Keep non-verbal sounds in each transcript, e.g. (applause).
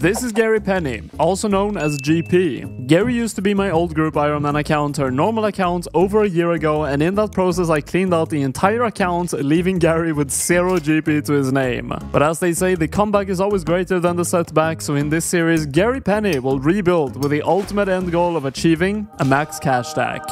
This is Gary Penny, also known as GP. Gary used to be my old Group Ironman account, her normal account, over a year ago, and in that process I cleaned out the entire account, leaving Gary with zero GP to his name. But as they say, the comeback is always greater than the setback, so in this series, Gary Penny will rebuild with the ultimate end goal of achieving a max cash stack.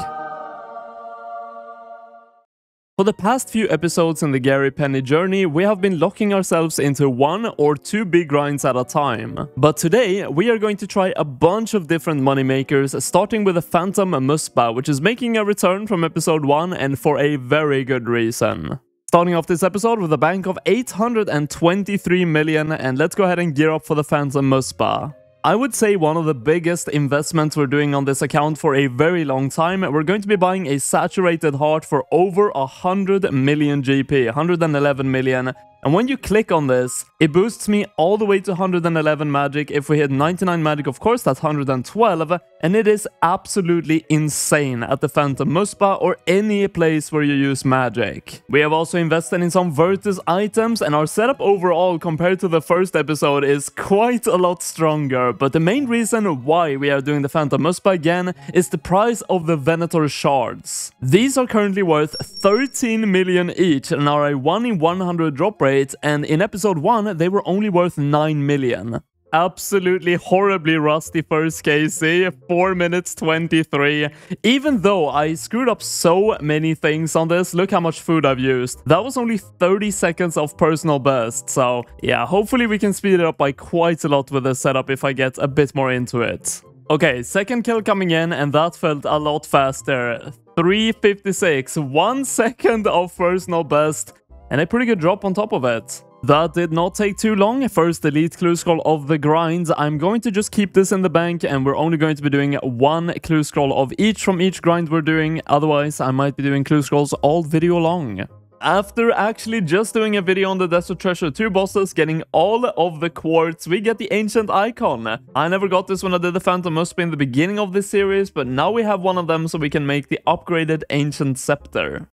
For the past few episodes in the Gary Penny journey, we have been locking ourselves into one or two big grinds at a time. But today, we are going to try a bunch of different moneymakers, starting with the Phantom Muspah, which is making a return from episode 1 and for a very good reason. Starting off this episode with a bank of 823 million, and let's go ahead and gear up for the Phantom Muspah. I would say one of the biggest investments we're doing on this account for a very long time. We're going to be buying a saturated heart for over 100 million GP, 111 million, and when you click on this, it boosts me all the way to 111 magic. If we hit 99 magic, of course, that's 112. And it is absolutely insane at the Phantom Muspah or any place where you use magic. We have also invested in some Virtus items and our setup overall compared to the first episode is quite a lot stronger. But the main reason why we are doing the Phantom Muspah again is the price of the Venator shards. These are currently worth 13 million each and are a 1 in 100 drop rate and in episode 1, they were only worth 9 million. Absolutely horribly rusty first KC, 4 minutes 23. Even though I screwed up so many things on this, look how much food I've used. That was only 30 seconds of personal best, so yeah, hopefully we can speed it up by quite a lot with this setup if I get a bit more into it. Okay, second kill coming in, and that felt a lot faster. 356, one (laughs) second of personal best, and a pretty good drop on top of it. That did not take too long. First elite clue scroll of the grind. I'm going to just keep this in the bank and we're only going to be doing one clue scroll of each from each grind we're doing. Otherwise, I might be doing clue scrolls all video long. After actually just doing a video on the Desert Treasure 2 bosses, getting all of the quartz, we get the Ancient Icon. I never got this when I did the Phantom Muspah in the beginning of this series, but now we have one of them so we can make the upgraded Ancient Scepter.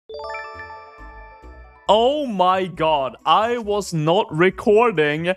Oh my god, I was not recording.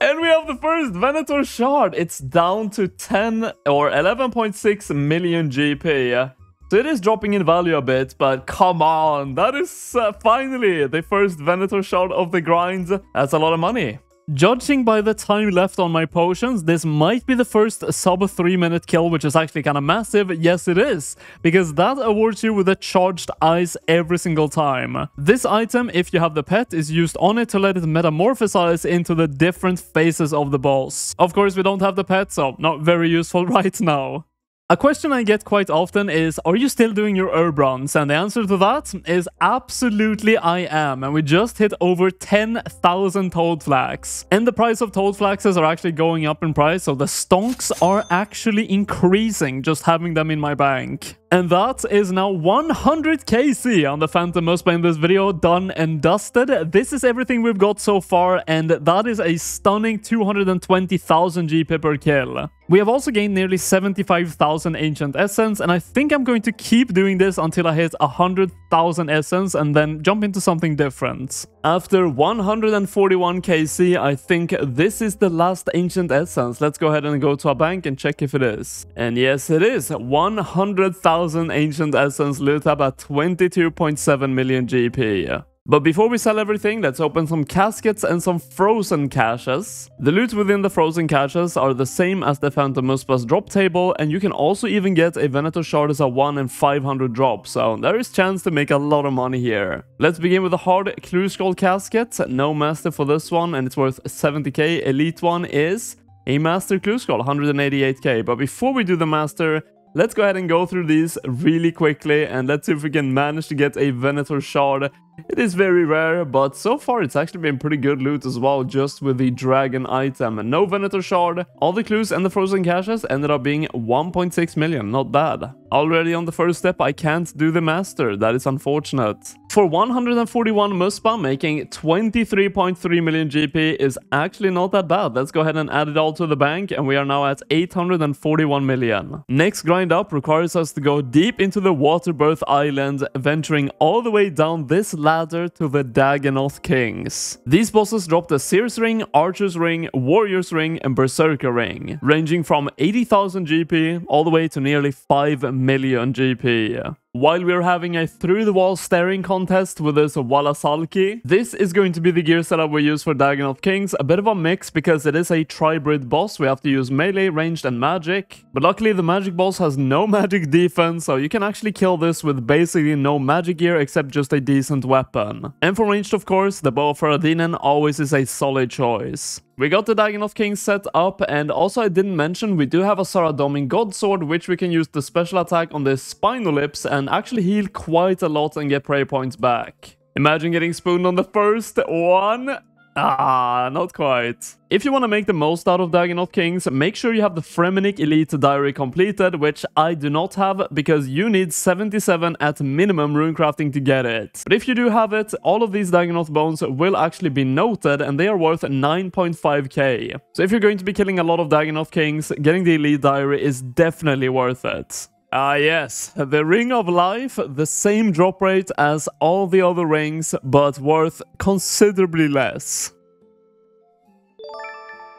And we have the first Venator shard. It's down to 10 or 11.6 million GP. So it is dropping in value a bit, but come on, that is uh, finally the first Venator shard of the grind. That's a lot of money. Judging by the time left on my potions, this might be the first sub 3 minute kill, which is actually kind of massive. Yes, it is, because that awards you with a charged ice every single time. This item, if you have the pet, is used on it to let it metamorphosize into the different phases of the boss. Of course, we don't have the pet, so not very useful (laughs) right now. A question I get quite often is, are you still doing your herb runs? And the answer to that is absolutely I am. And we just hit over 10,000 toad flax. And the price of toad flaxes are actually going up in price, so the stonks are actually increasing just having them in my bank. And that is now 100 KC on the Phantom Muspah in this video, done and dusted. This is everything we've got so far, and that is a stunning 220,000 GP per kill. We have also gained nearly 75,000 Ancient Essence, and I think I'm going to keep doing this until I hit 100,000 Essence and then jump into something different. After 141 KC, I think this is the last Ancient Essence. Let's go ahead and go to our bank and check if it is. And yes, it is. 100,000 Ancient Essence loot up at 22.7 million GP. But before we sell everything, let's open some caskets and some frozen caches. The loot within the frozen caches are the same as the Phantom Muspah's drop table, and you can also even get a Venator shard as a 1 in 500 drop, so there is chance to make a lot of money here. Let's begin with a hard Clue Scroll casket, no master for this one, and it's worth 70k. Elite one is a Master Clue Scroll, 188k. But before we do the Master, Let's go ahead and go through these really quickly and let's see if we can manage to get a Venator shard it is very rare, but so far it's actually been pretty good loot as well, just with the dragon item. No Venator shard, all the clues and the frozen caches ended up being 1.6 million, not bad. Already on the first step, I can't do the master, that is unfortunate. For 141 Muspah, making 23.3 million GP is actually not that bad. Let's go ahead and add it all to the bank, and we are now at 841 million. Next grind up requires us to go deep into the Waterbirth Island, venturing all the way down this ladder to the Dagannoth Kings. These bosses drop the Seers Ring, Archer's Ring, Warrior's Ring, and Berserker Ring, ranging from 80,000 GP all the way to nearly 5 million GP. While we're having a through-the-wall staring contest with this Wallasalki, this is going to be the gear setup we use for Dagannoth Kings, a bit of a mix because it is a Tribrid boss, we have to use melee, ranged, and magic. But luckily the magic boss has no (laughs) magic defense, so you can actually kill this with basically no magic gear except just a decent weapon. And for ranged of course, the bow of Faerdhinen always is a solid choice. We got the Dagannoth King set up, and also I didn't mention we do have a Saradomin God Sword, which we can use the special attack on the Spinolyps and actually heal quite a lot and get prayer points back. Imagine getting spooned on the first one. Ah, not quite. If you want to make the most out of Dagannoth Kings, make sure you have the Fremennik Elite Diary completed, which I do not have because you need 77 at minimum runecrafting to get it. But if you do have it, all of these Dagannoth bones will actually be noted and they are worth 9.5k. So if you're going to be killing a lot of Dagannoth Kings, getting the Elite Diary is definitely worth it. Ah yes, the Ring of Life, the same drop rate as all the other rings, but worth considerably less.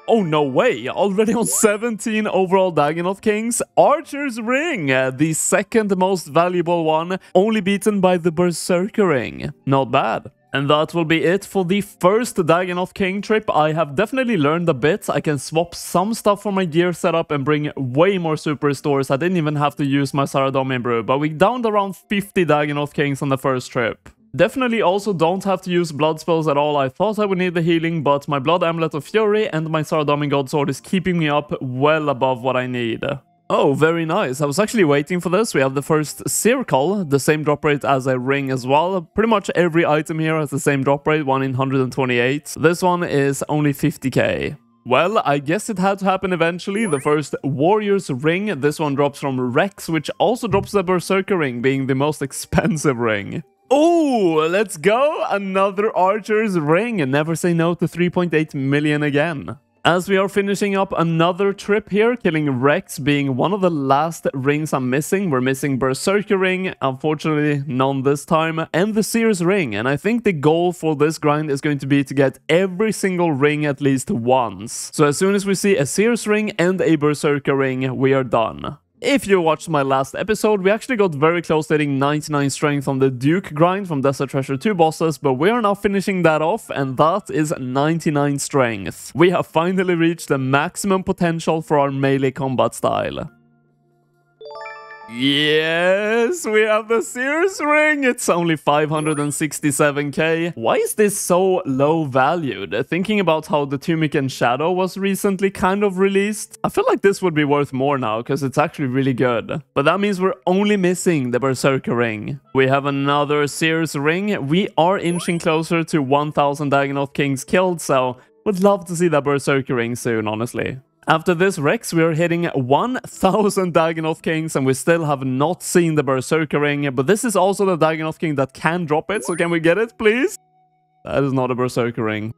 Oh, no way! Already on 17 overall Dagannoth Kings, Archer's Ring, uh, the second most valuable one, only beaten by the Berserker Ring. Not bad. And that will be it for the first Dagannoth King trip. I have definitely learned a bit. I can swap some stuff for my gear setup and bring way more super restores. I didn't even have to use my Saradomin brew, but we downed around 50 Dagannoth Kings on the first trip. Definitely also don't have to use blood spells at all. I thought I would need the healing, but my Blood Amulet of Fury and my Saradomin God Sword is keeping me up well above what I need. Oh, very nice. I was actually waiting for this. We have the first circle, the same drop rate as a ring as well. Pretty much every item here has the same drop rate, one in 128. This one is only 50k. Well, I guess it had to happen eventually. The first Warrior's Ring. This one drops from Rex, which also drops the Berserker Ring, being the most (laughs) expensive ring. Oh, let's go! Another Archer's Ring. And never say no to 3.8 million again. As we are finishing up another trip here, killing Rex being one of the last rings I'm missing. We're missing Berserker Ring, unfortunately none this time, and the Seers Ring. And I think the goal for this grind is going to be to get every single ring at least once. So as soon as we see a Seers Ring and a Berserker Ring, we are done. If you watched my last episode, we actually got very close to hitting 99 strength on the Duke grind from Desert Treasure 2 bosses, but we are now finishing that off, and that is 99 strength. We have finally reached the maximum potential for our melee combat style. Yes, we have the Seers ring. It's only 567k. Why is this so low valued? Thinking about how the Tumeken's Shadow was recently kind of released, I feel like this would be worth more now because it's actually really good. But that means we're only missing the Berserker ring. We have another Seers ring. We are inching closer to 1000 Dagannoth Kings killed, so would love to see that Berserker ring soon, honestly. After this Rex, we are hitting 1000 Dagannoth Kings and we still have not seen the Berserker Ring, but this is also the Dagannoth King that can drop it, so can we get it, please? That is not a Berserker Ring.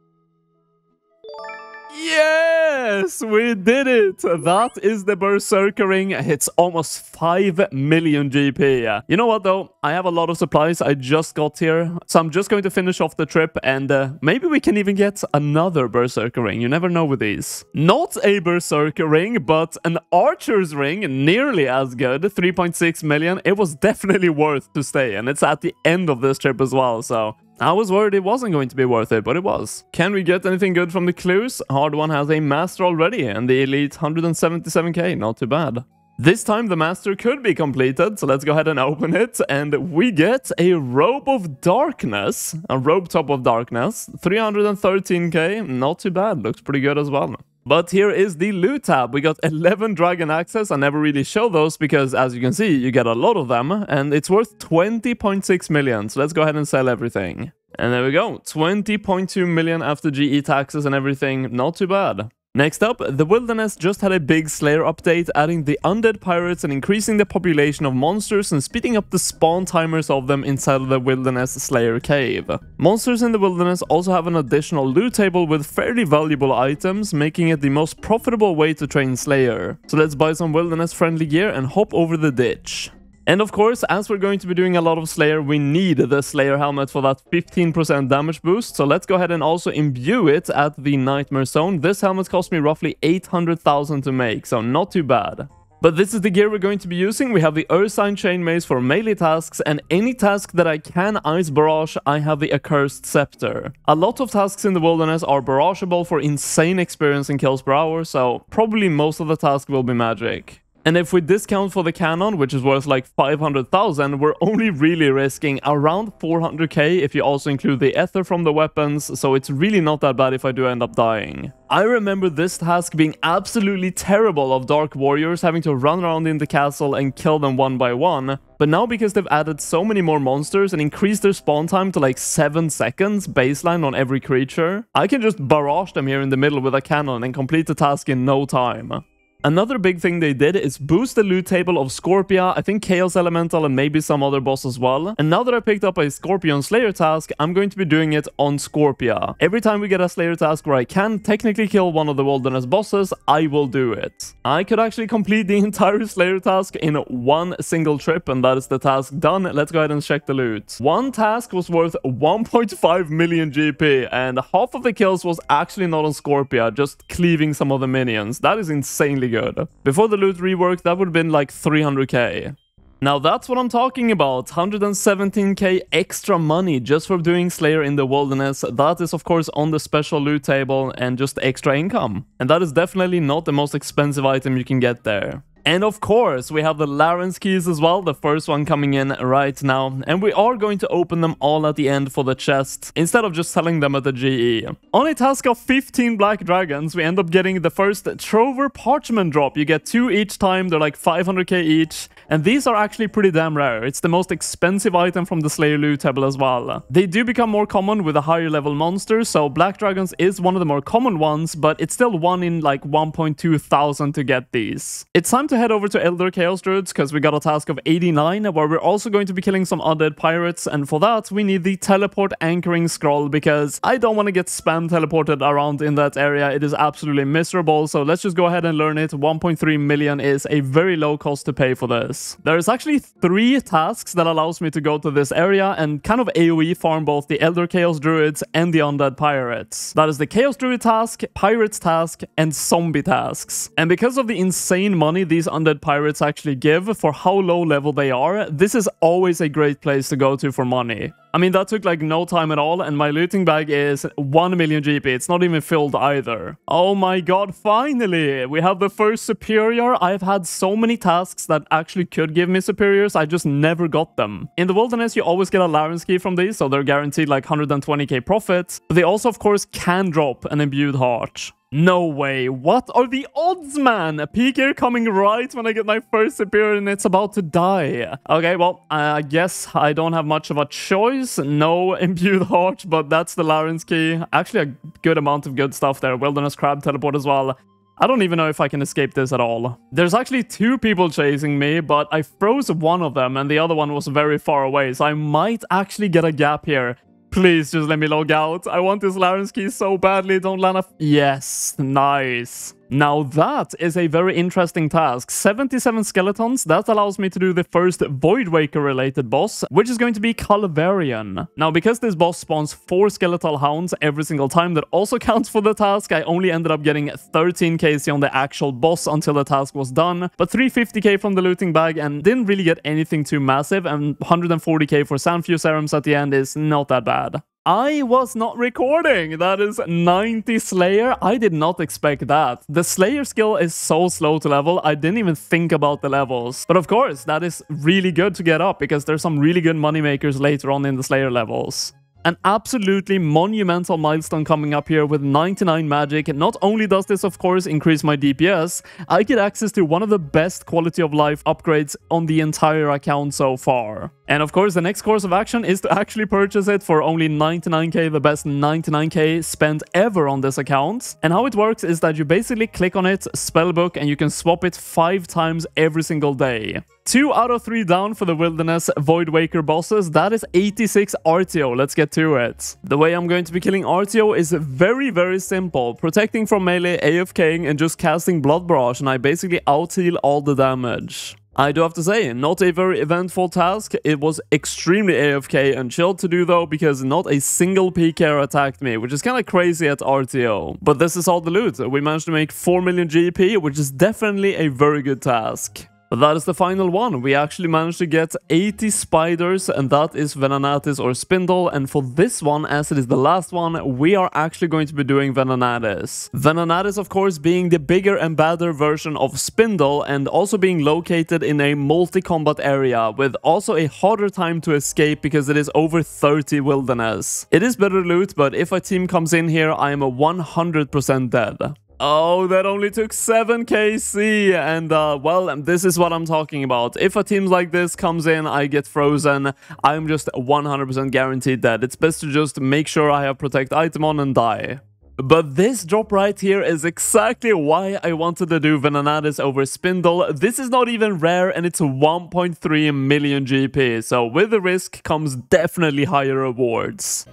Yes, we did it! That is the Berserker Ring. It's almost 5 million GP. You know what though? I have a lot of supplies I just got here, so I'm just going to finish off the trip and uh, maybe we can even get another Berserker Ring. You never know with these. Not a Berserker Ring, but an Archer's Ring, nearly as good, 3.6 million. It was definitely worth to stay and it's at the end of this trip as well, so I was worried it wasn't going to be worth it, but it was. Can we get anything good from the clues? Hard one has a master already, and the elite 177k, not too bad. This time the master could be completed, so let's go ahead and open it, and we get a Robe of Darkness, a Robe Top of Darkness, 313k, not too bad, looks pretty good as well. But here is the loot tab. We got 11 dragon axes. I never really show those because as you can see, you get a lot of them and it's worth 20.6 million. So let's go ahead and sell everything. And there we go, 20.2 million after GE taxes and everything. Not too bad. Next up, the Wilderness just had a big Slayer update, adding the undead pirates and increasing the population of monsters and speeding up the spawn timers of them inside of the Wilderness Slayer cave. Monsters in the Wilderness also have an additional loot table with fairly valuable items, making it the most profitable way to train Slayer. So let's buy some Wilderness friendly gear and hop over the ditch. And of course, as we're going to be doing a lot of Slayer, we need the Slayer helmet for that 15% damage boost. So let's go ahead and also imbue it at the Nightmare Zone. This helmet cost me roughly 800,000 to make, so not too bad. But this is the gear we're going to be using. We have the Ursine Chain Mace for melee tasks, and any task that I can Ice Barrage, I have the Accursed Scepter. A lot of tasks in the Wilderness are barrageable for insane experience and kills per hour, so probably most of the tasks will be magic. And if we discount for the cannon, which is worth like 500,000, we're only really risking around 400k if you also include the ether from the weapons, so it's really not that bad if I do end up dying. I remember this task being absolutely terrible of Dark Warriors having to run around in the castle and kill them one by one, but now because they've added so many more monsters and increased their spawn time to like 7 seconds baseline on every creature, I can just barrage them here in the middle with a cannon and complete the task in no time. Another big thing they did is boost the loot table of Scorpia, I think Chaos Elemental and maybe some other boss as well. And now that I picked up a Scorpion Slayer task, I'm going to be doing it on Scorpia. Every time we get a Slayer task where I can technically kill one of the Wilderness bosses, I will do it. I could actually complete the (laughs) entire Slayer task in one single trip, and that is the task done. Let's go ahead and check the loot. One task was worth 1.5 million GP, and half of the kills was actually not on Scorpia, just cleaving some of the minions. That is insanely good. Before the loot rework, that would have been like 300k. Now that's what I'm talking about, 117k extra money just for doing Slayer in the Wilderness. That is of course on the special loot table and just extra income. And that is definitely not the most expensive item you can get there. And of course, we have the Larran's keys as well, the first one coming in right now. And we are going to open them all at the end for the chest, instead of just selling them at the GE. On a task of 15 Black Dragons, we end up getting the first Trouver Parchment drop. You get two each time, they're like 500k each. And these are actually pretty damn rare. It's the most expensive item from the Slayer loot table as well. They do become more common with a higher level monster, so Black Dragons is one of the more common ones, but it's still one in like 1.2 thousand to get these. It's time to head over to Elder Chaos Druids, because we got a task of 89, where we're also going to be killing some undead pirates, and for that, we need the Teleport Anchoring Scroll, because I don't want to get spam teleported around in that area. It is absolutely miserable, so let's just go ahead and learn it. 1.3 million is a very low cost to pay for this. There's actually three tasks that allows me to go to this area and kind of AoE farm both the Elder Chaos Druids and the Undead Pirates. That is the Chaos Druid task, Pirates task, and Zombie tasks. And because of the insane money these Undead Pirates actually give for how low level they are, this is always a great place to go to for money. I mean, that took like no time at all, and my looting bag is 1 million GP. It's not even filled either. Oh my god, finally! We have the first superior. I've had so many tasks that actually could give me superiors, I just never got them. In the wilderness, you always get a Larran's key from these, so they're guaranteed like 120k profit. But they also, of course, can drop an imbued heart. No way. What are the odds, man? A here coming right when I get my first superior and it's about to die. Okay, well, I guess I don't have much of a choice. No (laughs) imbued heart, but that's the Larran's key. Actually, a good amount of good stuff there. Wilderness Crab teleport as well. I don't even know if I can escape this at all. There's actually two people chasing me, but I froze one of them and the other one was very far away, so I might actually get a gap here. Please just let me log out. I want this Larran's key so badly. Don't land a... Yes, nice. Now that is a very interesting task. 77 skeletons, that allows me to do the first Voidwaker related boss, which is going to be Calvar'ion. Now because this boss spawns 4 skeletal hounds every single time, that also (laughs) counts for the task. I only ended up getting 13 KC on the actual boss until the task was done, but 350k from the looting bag and didn't really get anything too massive and 140k for Sanfew serums at the end is not that bad. I was not recording. That is 90 Slayer. I did not expect that. The Slayer skill is so slow to level, I didn't even think about the levels. But of course, that is really good to get up because there's some really good moneymakers later on in the Slayer levels. An absolutely monumental milestone coming up here with 99 magic. Not only does this of course increase my DPS, I get access to one of the best quality of life upgrades on the entire account so far. And of course the next course of action is to actually purchase it for only 99k, the best 99k spent ever on this account. And how it works is that you basically click on it, spellbook, and you can swap it 5 times every single day. 2 out of 3 down for the Wilderness Void Waker bosses. That is 86 Artio. Let's get to it. The way I'm going to be killing Artio is very, very simple. Protecting from melee, AFKing, and just casting Blood and I basically out-heal all the damage. I do have to say, not a very eventful task. It was extremely AFK and chill to do though, because not a single PKer attacked me, which is kind of crazy at Artio. But this is all the loot. We managed to make 4 million GP, which is definitely a very good task. But that is the final one. We actually managed to get 80 spiders and that is Venenatis or Spindel. And for this one, as it is the last one, we are actually going to be doing Venenatis. Venenatis, of course, being the bigger and badder version of Spindel and also being located in a multi-combat area with also a harder time to escape because it is over 30 wilderness. It is better loot, but if a team comes in here, I am a 100% dead. Oh, that only took 7 KC, and uh, well, this is what I'm talking about. If a team like this comes in, I get frozen, I'm just 100% guaranteed that. It's best to just make sure I have protect item on and die. But this drop right here is exactly why I wanted to do Venenatis over Spindel. This is not even rare and it's 1.3 million GP, so with the risk comes definitely higher rewards.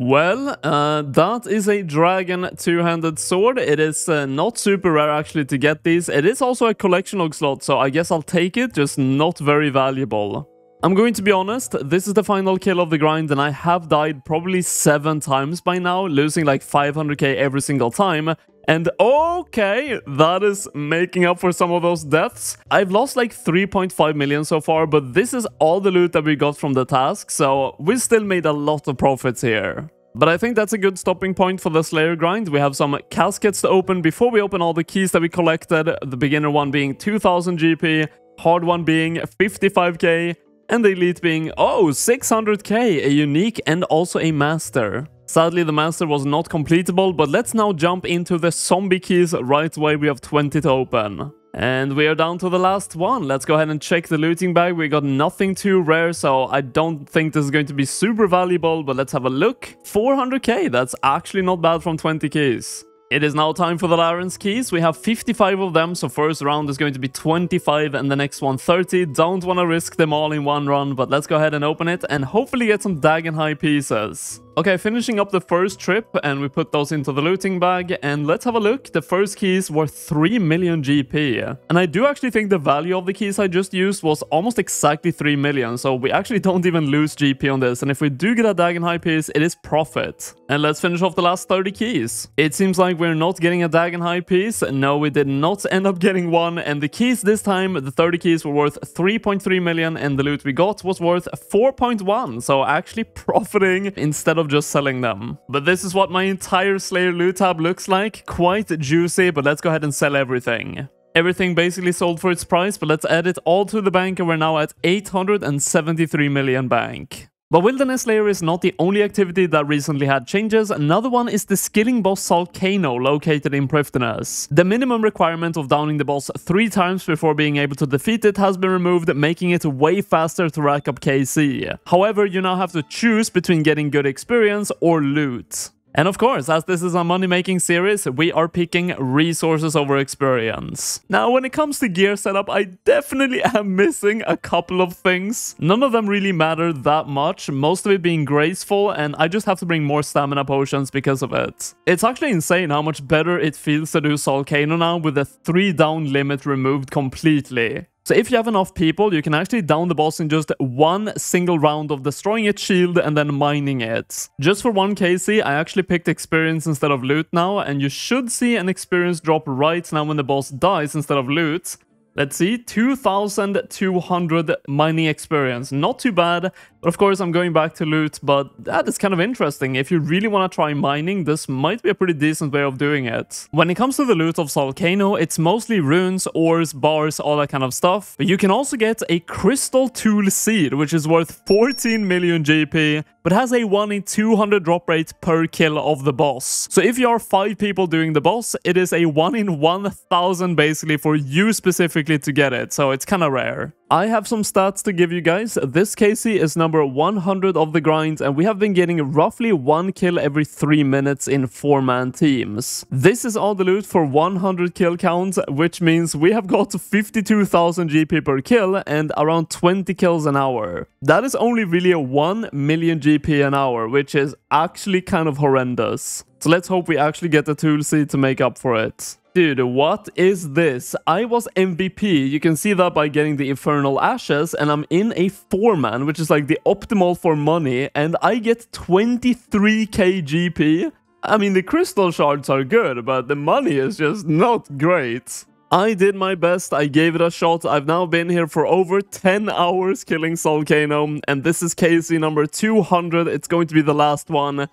Well, uh, that is a dragon two-handed sword. It is uh, not super rare actually to get these. It is also a collection log slot, so I guess I'll take it, just not very valuable. I'm going to be honest, this is the final kill of the grind and I have died probably 7 times by now, losing like 500k every single time. And okay, that is making up for some of those deaths. I've lost like 3.5 million so far, but this is all the loot that we got from the task, so we still made a lot of profits here. But I think that's a good stopping point for the Slayer grind. We have some caskets to open before we open all the keys that we collected. The beginner one being 2000 GP, hard one being 55k, and the elite being, oh, 600k, a unique and also a master. Sadly, the master was not completable, but let's now jump into the zombie keys right away. We have 20 to open. And we are down to the last one. Let's go ahead and check the looting bag. We got nothing too rare, so I don't think this is going to be super valuable, but let's have a look. 400k, that's actually not bad from 20 keys. It is now time for the Larran's keys. We have 55 of them, so first round is going to be 25 and the next one 30. Don't want to risk them all in one run, but let's go ahead and open it and hopefully get some Dagon'hai pieces. Okay, finishing up the first trip, and we put those into the looting bag, and let's have a look. The first keys were 3 million GP, and I do actually think the value of the keys I just used was almost exactly 3 million, so we actually (laughs) don't even lose GP on this, and if we do get a Dagon'hai piece, it is profit. And let's finish off the last 30 keys. It seems like we're not getting a Dagon'hai piece. No, we did not end up getting one, and the keys this time, the 30 keys were worth 3.3 million, and the loot we got was worth 4.1, so actually (laughs) profiting instead of just selling them. But this is what my entire Slayer loot tab looks like. Quite juicy, but let's go ahead and sell everything. Everything basically sold for its price, but let's add it all to the bank and we're now at 873 million bank. But Wilderness Slayer is not the only activity that recently had changes, another one is the skilling boss Zalcano located in Prifddinas. The minimum requirement of downing the boss 3 times before being able to defeat it has been removed, making it way faster to rack up KC. However, you now have to choose between getting good experience or loot. And of course, as this is a money-making series, we are picking resources over experience. Now, when it comes to gear setup, I definitely am (laughs) missing a couple of things. None of them really matter that much, most of it being graceful, and I just have to bring more stamina potions because of it. It's actually insane how much better it feels to do Zalcano now with the 3 down limit removed completely. So if you have enough people, you can actually down the boss in just one single round of destroying its shield and then mining it. Just for one KC, I actually picked experience instead of loot now, and you should see an experience drop right now when the boss dies instead of loot. Let's see, 2,200 mining experience. Not too bad, but of course I'm going back to loot, but that is kind of interesting. If you really want to try mining, this might be a pretty decent way of doing it. When it comes to the loot of Zalcano, it's mostly runes, ores, bars, all that kind of stuff. But you can also get a crystal tool seed, which is worth 14 million GP, but has a 1 in 200 drop rate per kill of the boss. So if you are 5 people doing the boss, it is a 1 in 1000 basically for you specifically to get it, so it's kind of rare. I have some stats to give you guys. This KC is number 100 of the grind, and we have been getting roughly one kill every 3 minutes in 4-man teams. This is all the loot for 100 kill counts, which means we have got 52,000 GP per kill and around 20 kills an hour. That is only really a 1 million GP an hour, which is actually kind of horrendous. So let's hope we actually get the tool seed to make up for it. Dude, what is this? I was MVP. You can see that by getting the Infernal Ashes, and I'm in a 4-man, which is like the optimal for money, and I get 23k GP. I mean, the crystal shards are good, but the money is just not great. I did my best, I gave it a shot, I've now been here for over 10 hours killing Zalcano, and this is KC number 200, it's going to be the last one.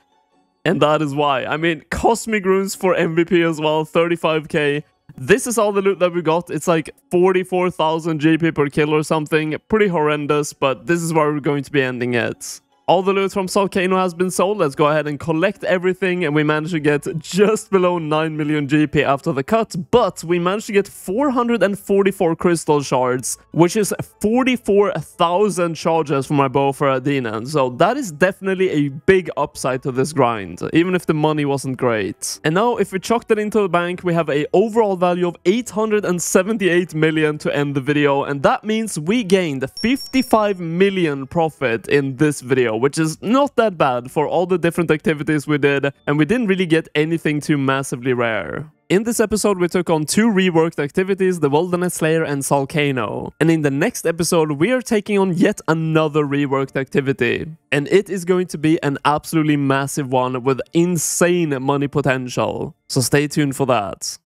And that is why. I mean, Cosmic Runes for MVP as well, 35k. This is all the loot that we got. It's like 44,000 GP per kill or something. Pretty horrendous, but this is where we're going to be ending it. All the loot from Zalcano has been sold. Let's go ahead and collect everything. And we managed to get just below 9 million GP after the cut. But we managed to get 444 crystal shards, which is 44,000 charges for my bow Faerdhinen. So that is definitely a big upside to this grind, even if the money wasn't great. And now if we chuck that into the bank, we have a overall value of 878 million to end the video. And that means we gained 55 million profit in this video which is not that bad for all the different activities we did, and we didn't really get anything too massively rare. In this episode, we took on two reworked activities, the Wilderness Slayer and Zalcano. And in the next episode, we are taking on yet another reworked activity. And it is going to be an absolutely massive one with insane money potential. So stay tuned for that.